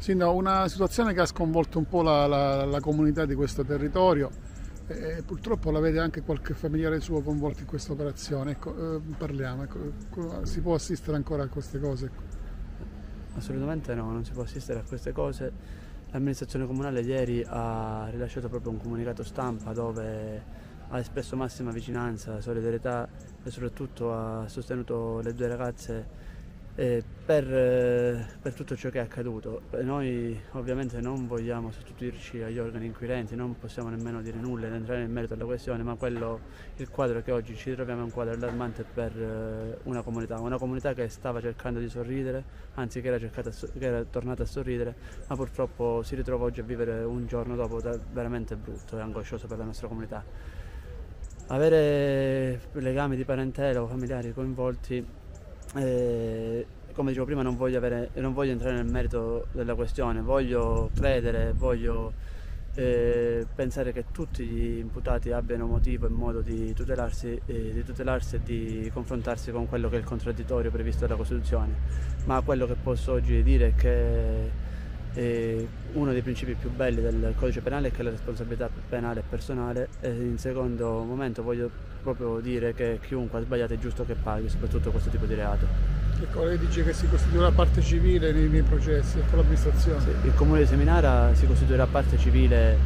Sì, no, una situazione che ha sconvolto un po' la, la, la comunità di questo territorio e purtroppo la vede anche qualche familiare suo coinvolto in questa operazione. Ecco, eh, parliamo, ecco, si può assistere ancora a queste cose? Ecco. Assolutamente no, non si può assistere a queste cose. L'amministrazione comunale ieri ha rilasciato proprio un comunicato stampa dove ha espresso massima vicinanza, solidarietà e soprattutto ha sostenuto le due ragazze per, eh, per, tutto ciò che è accaduto. Noi ovviamente non vogliamo sostituirci agli organi inquirenti, non possiamo nemmeno dire nulla ed entrare nel merito della questione, ma quello, il quadro che oggi ci troviamo è un quadro allarmante per eh, una comunità, una comunità che stava cercando di sorridere, anzi che era, cercata, che era tornata a sorridere, ma purtroppo si ritrova oggi a vivere un giorno dopo veramente brutto e angoscioso per la nostra comunità. Avere legami di parentela o familiari coinvolti eh, come dicevo prima non voglio, avere, non voglio, entrare nel merito della questione, voglio credere, voglio eh, pensare che tutti gli imputati abbiano motivo e modo di tutelarsi, eh, di tutelarsi, e di confrontarsi con quello che è il contraddittorio previsto dalla Costituzione, ma quello che posso oggi dire è che eh, uno dei principi più belli del codice penale è che la responsabilità penale è personale e in secondo momento voglio proprio dire che chiunque ha sbagliato è giusto che paghi, soprattutto questo tipo di reato. Ecco, lei dice che si costituirà parte civile nei, nei processi con l'amministrazione. Sì, il comune di Seminara si costituirà parte civile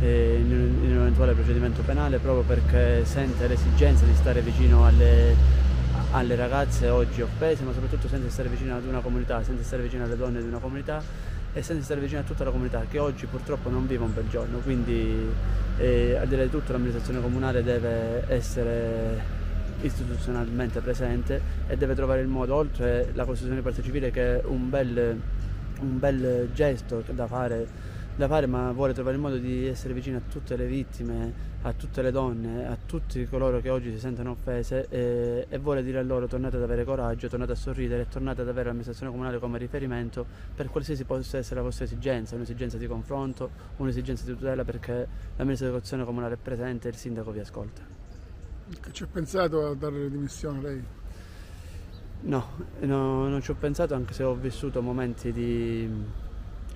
eh, in, in, un eventuale procedimento penale proprio perché sente l'esigenza di stare vicino alle, alle ragazze oggi offese, ma soprattutto di stare vicino ad una comunità, di stare vicino alle donne di una comunità e sente di stare vicino a tutta la comunità che oggi purtroppo non vive un bel giorno, quindi eh, al di di tutto l'amministrazione comunale deve essere istituzionalmente presente e deve trovare il modo, oltre la costituzione di parte civile che è un bel, un bel gesto da fare, da fare, ma vuole trovare il modo di essere vicino a tutte le vittime, a tutte le donne, a tutti coloro che oggi si sentono offese e, e vuole dire a loro tornate ad avere coraggio, tornate a sorridere, tornate ad avere l'amministrazione comunale come riferimento per qualsiasi possa essere la vostra esigenza, un'esigenza di confronto, un'esigenza di tutela perché l'amministrazione comunale è presente e il sindaco vi ascolta. Ci ha pensato a dare le dimissioni lei? No, no, non ci ho pensato anche se ho vissuto momenti di,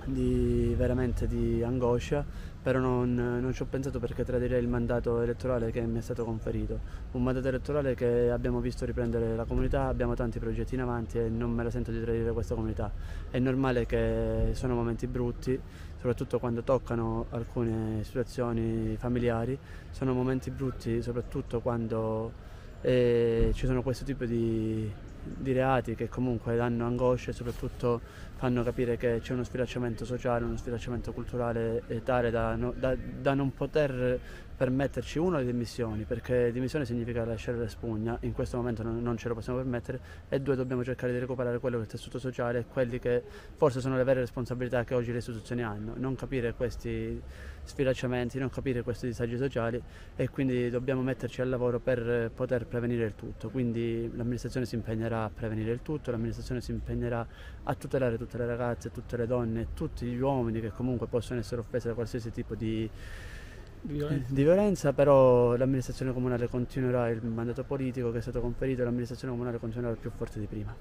di veramente di angoscia, però non, non, ci ho pensato perché tradirei il mandato elettorale che mi è stato conferito. Un mandato elettorale che abbiamo visto riprendere la comunità, abbiamo tanti progetti in avanti e non me la sento di tradire questa comunità. È normale che sono momenti brutti, soprattutto quando toccano alcune situazioni familiari, sono momenti brutti soprattutto quando eh, ci sono questo tipo di, di reati che comunque danno angoscia e soprattutto fanno capire che c'è uno sfilacciamento sociale, uno sfilacciamento culturale tale da, no, da, da non poter permetterci uno le dimissioni, perché dimissione significa lasciare la spugna, in questo momento non, non, ce lo possiamo permettere, e due dobbiamo cercare di recuperare quello che è il tessuto sociale e quelli che forse sono le vere responsabilità che oggi le istituzioni hanno, non capire questi sfilacciamenti, non capire questi disagi sociali e quindi dobbiamo metterci al lavoro per poter prevenire il tutto, quindi l'amministrazione si impegnerà a prevenire il tutto, l'amministrazione si impegnerà a tutelare tutte le ragazze, tutte le donne, tutti gli uomini che comunque possono essere offesi da qualsiasi tipo di di violenza. di violenza. però l'amministrazione comunale continuerà il mandato politico che è stato conferito e l'amministrazione comunale continuerà più forte di prima.